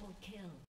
Double kill.